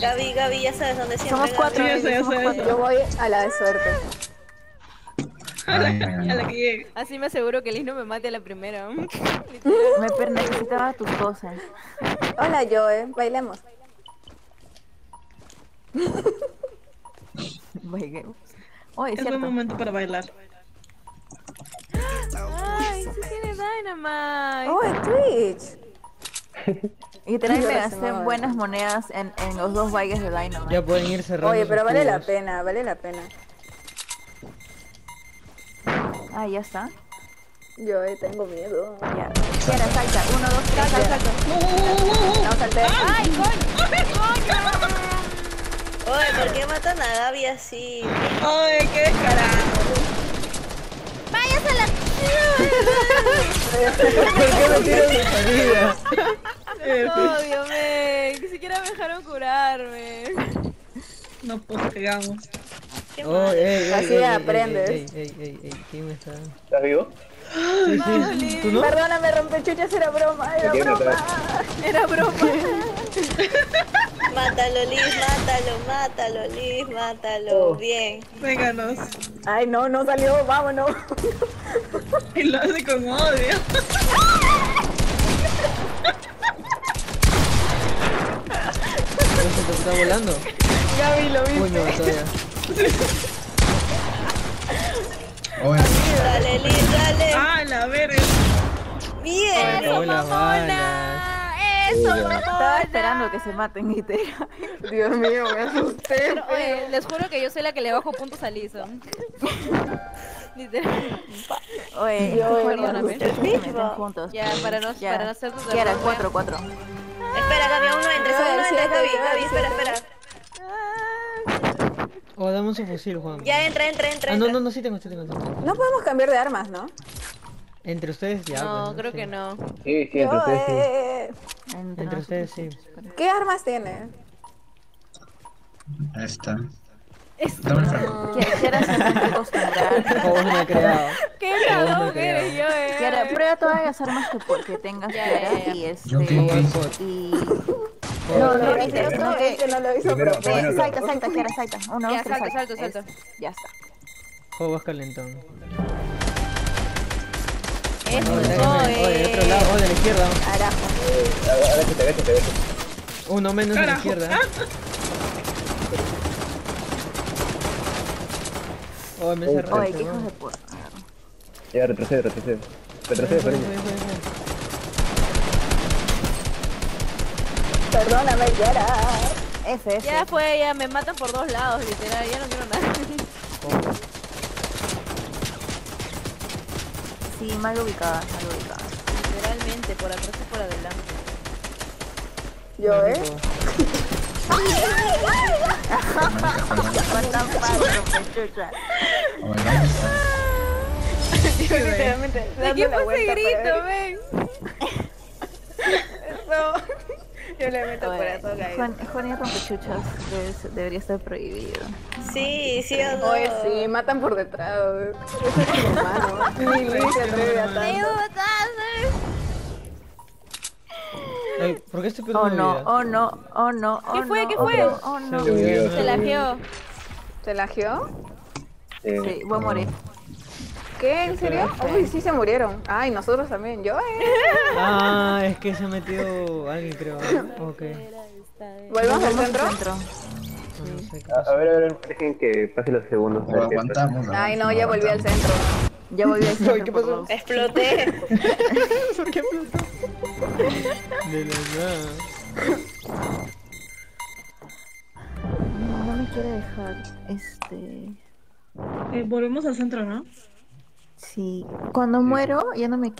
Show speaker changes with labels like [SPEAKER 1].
[SPEAKER 1] Gaby, Gaby, ya sabes dónde siempre.
[SPEAKER 2] Somos cuatro,
[SPEAKER 3] Sí, ya sé, ya
[SPEAKER 2] somos
[SPEAKER 3] sé.
[SPEAKER 2] cuatro.
[SPEAKER 4] Yo voy a la de suerte.
[SPEAKER 3] A la, a la que llegue.
[SPEAKER 5] Así me aseguro que Liz no me mate a la primera.
[SPEAKER 2] Me necesitaba tus cosas.
[SPEAKER 4] Hola, Joe. Bailemos.
[SPEAKER 2] Bailemos. Oh, es
[SPEAKER 3] Es buen momento para bailar.
[SPEAKER 5] Ay, sí tiene Dynamite.
[SPEAKER 4] Oh, en Twitch.
[SPEAKER 2] Y
[SPEAKER 4] Yo semana.
[SPEAKER 2] buenas monedas en, en los dos bailes de Dynamite.
[SPEAKER 6] Ya pueden ir cerrando.
[SPEAKER 4] Oye, pero vale la pena, vale la pena.
[SPEAKER 2] Ah, ya está.
[SPEAKER 4] Joe, tengo miedo.
[SPEAKER 2] Ya. Quiera, salta. Uno, dos, tres.
[SPEAKER 4] Salta,
[SPEAKER 2] ya.
[SPEAKER 4] No, salté.
[SPEAKER 5] ¡Ay, coño!
[SPEAKER 1] Oye, ¿por qué matan a Gaby así?
[SPEAKER 3] Ay, qué descarado.
[SPEAKER 5] ¡Váyase a la...
[SPEAKER 6] ¿Por qué me tiran mi salida?
[SPEAKER 5] Odio, men. Ni siquiera me dejaron curarme.
[SPEAKER 3] No pospegamos.
[SPEAKER 1] Qué
[SPEAKER 6] Oh, ey, ey,
[SPEAKER 4] Así
[SPEAKER 6] ey, ey,
[SPEAKER 4] aprendes.
[SPEAKER 6] Ey, ey, ey, ey, ¿quién me está?
[SPEAKER 7] ¿Estás vivo?
[SPEAKER 6] Sí, sí. ¿Tú no?
[SPEAKER 4] Perdóname, rompechuchas, era broma, era
[SPEAKER 7] ¿Qué me
[SPEAKER 4] broma.
[SPEAKER 5] Era broma.
[SPEAKER 1] Mátalo, Liz, mátalo, mátalo, Liz, mátalo. Bien.
[SPEAKER 3] Vénganos.
[SPEAKER 4] Ay, no, no salió, vámonos.
[SPEAKER 3] Y lo hace con odio.
[SPEAKER 6] ¿Eso te está volando?
[SPEAKER 4] Ya vi, lo vi.
[SPEAKER 6] Coño, todavía.
[SPEAKER 1] Dale, Liz, dale.
[SPEAKER 3] Ah, la verga.
[SPEAKER 1] Bien.
[SPEAKER 6] Balas.
[SPEAKER 5] ¡Mamona! ¡Eso,
[SPEAKER 2] Estaba
[SPEAKER 5] mamona!
[SPEAKER 2] esperando que se maten te...
[SPEAKER 4] Dios mío, me asusté.
[SPEAKER 5] Pero, oye, les juro que yo soy la que le bajo puntos a Liz. ¿no? Literal.
[SPEAKER 2] Oye,
[SPEAKER 4] Yo,
[SPEAKER 5] perdóname. Ya, para no,
[SPEAKER 2] Ya.
[SPEAKER 5] para no hacer tus
[SPEAKER 2] Quiera,
[SPEAKER 5] errores,
[SPEAKER 2] cuatro, cuatro.
[SPEAKER 1] Espera, Gaby, aún no no
[SPEAKER 4] sí,
[SPEAKER 1] Gaby, Gaby, espera, espera.
[SPEAKER 6] Oh, dame un fusil, Juan.
[SPEAKER 1] Ya entra, entra, entra.
[SPEAKER 6] Ah, no,
[SPEAKER 1] entra.
[SPEAKER 6] no, no, sí tengo, sí tengo. sí tengo.
[SPEAKER 4] No podemos cambiar de armas, ¿no?
[SPEAKER 6] Entre ustedes ya.
[SPEAKER 5] No,
[SPEAKER 6] pues,
[SPEAKER 5] creo
[SPEAKER 6] sí.
[SPEAKER 5] que no.
[SPEAKER 7] Sí, sí, entre ustedes sí.
[SPEAKER 4] Joe.
[SPEAKER 2] Entre,
[SPEAKER 6] ustedes sí.
[SPEAKER 4] ¿Qué armas tiene?
[SPEAKER 8] Ahí está.
[SPEAKER 5] Esto.
[SPEAKER 8] Dame el fragmento.
[SPEAKER 2] Quiera, quiera se tiene que acostumbrar.
[SPEAKER 6] Me he creado.
[SPEAKER 5] ¡Qué
[SPEAKER 6] crear.
[SPEAKER 5] eres yo, eh!
[SPEAKER 2] Quiera, prueba todas las armas que, que tengas,
[SPEAKER 5] ya.
[SPEAKER 2] y este... Y...
[SPEAKER 4] No,
[SPEAKER 2] este,
[SPEAKER 4] lo hizo
[SPEAKER 2] salta, salta, Quiera, salta. Uno,
[SPEAKER 5] Ya,
[SPEAKER 2] dos, tres. Ya está.
[SPEAKER 6] Calentón.
[SPEAKER 5] Eso,
[SPEAKER 6] Oh, de otro lado, de la izquierda.
[SPEAKER 4] Carajo.
[SPEAKER 7] Agáchate, agáchate, agáchate.
[SPEAKER 6] Uno menos de la izquierda. Oh, me cerraste.
[SPEAKER 2] Oye, qué
[SPEAKER 6] ¿no?
[SPEAKER 2] hijos de puta.
[SPEAKER 7] Ya, retrocede, retrocede. Retrocede.
[SPEAKER 4] Perdóname, Yara.
[SPEAKER 2] F, F.
[SPEAKER 5] Ya fue, ya me matan por dos lados, literal. Ya no quiero nada.
[SPEAKER 2] Sí, mal ubicada, mal ubicada.
[SPEAKER 5] Literalmente, por atrás y por adelante.
[SPEAKER 4] Yo, ¿eh?
[SPEAKER 8] Oh, ¿dónde está?
[SPEAKER 4] Literalmente.
[SPEAKER 5] ¿De quién fue ese grito, ven?
[SPEAKER 4] Yo le meto
[SPEAKER 2] Oye,
[SPEAKER 4] corazón ahí.
[SPEAKER 2] Juan, Juanito con pechuchas debe- debería estar prohibido.
[SPEAKER 1] Sí, sí o no.
[SPEAKER 4] Oye, sí, matan por detrás. Eso es humano. Ni Luis se atreve a tanto.
[SPEAKER 6] Ay, ¿Por qué estoy
[SPEAKER 2] Oh
[SPEAKER 6] perdiendo
[SPEAKER 2] no,
[SPEAKER 6] vida?
[SPEAKER 2] oh no, oh no, oh
[SPEAKER 5] ¿Qué fue?
[SPEAKER 2] no,
[SPEAKER 5] ¿Qué
[SPEAKER 2] oh
[SPEAKER 5] fue?
[SPEAKER 2] no, Oh no.
[SPEAKER 6] Se
[SPEAKER 5] Se la geó.
[SPEAKER 4] ¿Se lagió?
[SPEAKER 7] Eh,
[SPEAKER 2] Sí, voy a morir.
[SPEAKER 4] ¿Qué? ¿En serio? Uy, sí se murieron. Ay, nosotros también. Yo, ¿eh?
[SPEAKER 6] Ah, es que se ha metido alguien, creo. Ok.
[SPEAKER 4] ¿Volvemos al centro?
[SPEAKER 6] No, no sé qué
[SPEAKER 7] A, ver, a ver, dejen que pase los segundos. a
[SPEAKER 8] O
[SPEAKER 7] ver qué pasa.
[SPEAKER 8] aguantamos.
[SPEAKER 4] Ay, no, ya volví al centro.
[SPEAKER 2] Ya volví al centro
[SPEAKER 6] ¿qué
[SPEAKER 2] por
[SPEAKER 6] pasó?
[SPEAKER 1] Exploté.
[SPEAKER 6] De la nada.
[SPEAKER 2] No, no me quiere dejar. Este.
[SPEAKER 3] Eh, volvemos al centro, ¿no?
[SPEAKER 2] Sí. Cuando muero, ya no me